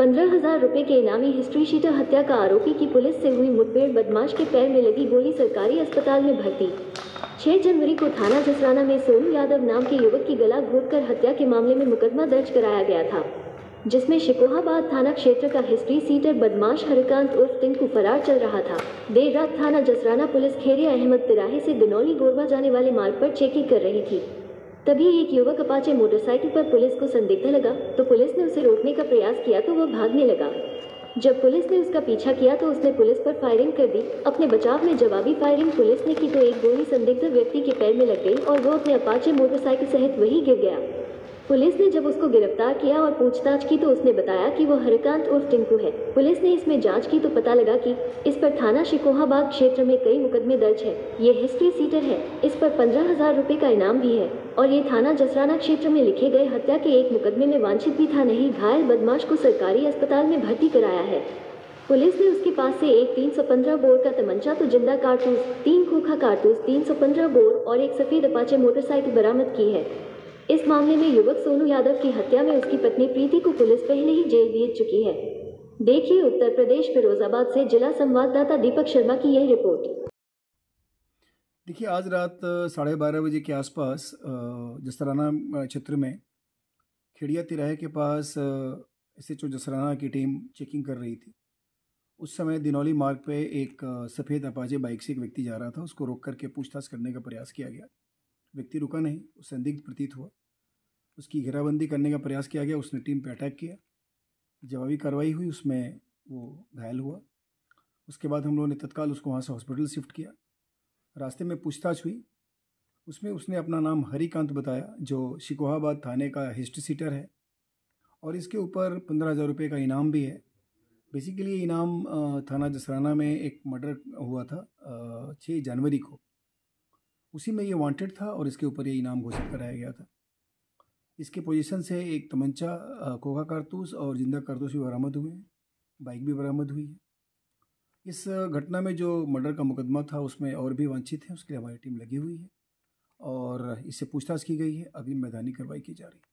पंद्रह हज़ार रुपए के इनामी हिस्ट्री शीटर हत्या का आरोपी की पुलिस से हुई मुठभेड़, बदमाश के पैर में लगी गोली सरकारी अस्पताल में भर्ती। 6 जनवरी को थाना जसराना में सोनू यादव नाम के युवक की गला घोटकर हत्या के मामले में मुकदमा दर्ज कराया गया था, जिसमें शिकोहाबाद थाना क्षेत्र का हिस्ट्री सीटर बदमाश हरिकांत उर्फ़ टिंकू फरार चल रहा था। देर रात थाना जसराना पुलिस खेरिया अहमद तिराहे से दिनौली गोरबा जाने वाले मार्ग पर चेकिंग कर रही थी। तभी एक युवक अपाचे मोटरसाइकिल पर पुलिस को संदिग्ध लगा तो पुलिस ने उसे रोकने का प्रयास किया तो वह भागने लगा। जब पुलिस ने उसका पीछा किया तो उसने पुलिस पर फायरिंग कर दी। अपने बचाव में जवाबी फायरिंग पुलिस ने की तो एक गोली संदिग्ध व्यक्ति के पैर में लग गई और वो अपने अपाचे मोटरसाइकिल सहित वहीं गिर गया। पुलिस ने जब उसको गिरफ़्तार किया और पूछताछ की तो उसने बताया कि वो हरिकांत उर्फ़ टिंकू है। पुलिस ने इसमें जाँच की तो पता लगा कि इस पर थाना शिकोहाबाद क्षेत्र में कई मुकदमे दर्ज है। ये हिस्ट्री सीटर है। इस पर पंद्रह हज़ार रूपए का इनाम भी है। और ये थाना जसराना क्षेत्र में लिखे गए हत्या के एक मुकदमे में वांछित भी था नहीं, घायल बदमाश को सरकारी अस्पताल में भर्ती कराया है। पुलिस ने उसके पास से एक 315 बोर का तमंचा तो ज़िंदा कारतूस, तीन खोखा कारतूस 315 बोर और एक सफ़ेद अपाचे मोटरसाइकिल बरामद की है। इस मामले में युवक सोनू यादव की हत्या में उसकी पत्नी प्रीति को पुलिस पहले ही जेल भेज चुकी है। देखिए उत्तर प्रदेश फिरोजाबाद से जिला संवाददाता दीपक शर्मा की यह रिपोर्ट। देखिए, आज रात साढ़े बारह बजे के आसपास जसराना क्षेत्र में खिड़िया तिराहे के पास एस एच जसराना की टीम चेकिंग कर रही थी, उस समय दिनौली मार्ग पे एक सफ़ेद अपाजे बाइक से एक व्यक्ति जा रहा था। उसको रोक करके पूछताछ करने का प्रयास किया गया। व्यक्ति रुका नहीं संदिग्ध प्रतीत हुआ। उसकी घेराबंदी करने का प्रयास किया गया, उसने टीम पर अटैक किया। जवाबी कार्रवाई हुई, उसमें वो घायल हुआ। उसके बाद हम लोगों ने तत्काल उसको वहाँ से हॉस्पिटल शिफ्ट किया। रास्ते में पूछताछ हुई। उसमें उसने अपना नाम हरिकांत बताया, जो शिकोहाबाद थाने का हिस्ट्री सीटर है। और इसके ऊपर पंद्रह हज़ार रुपये का इनाम भी है। बेसिकली इनाम थाना जसराना में एक मर्डर हुआ था छः जनवरी को। उसी में ये वांटेड था और इसके ऊपर ये इनाम घोषित कराया गया था। इसके पोजीशन से एक तमंचा कोका कारतूस और ज़िंदा कारतूस भी बरामद हुए हैं। बाइक भी बरामद हुई है। इस घटना में जो मर्डर का मुकदमा था, उसमें और भी वांछित हैं, उसके लिए हमारी टीम लगी हुई है और इससे पूछताछ की गई है। अगली मैदानी कार्रवाई की जा रही है।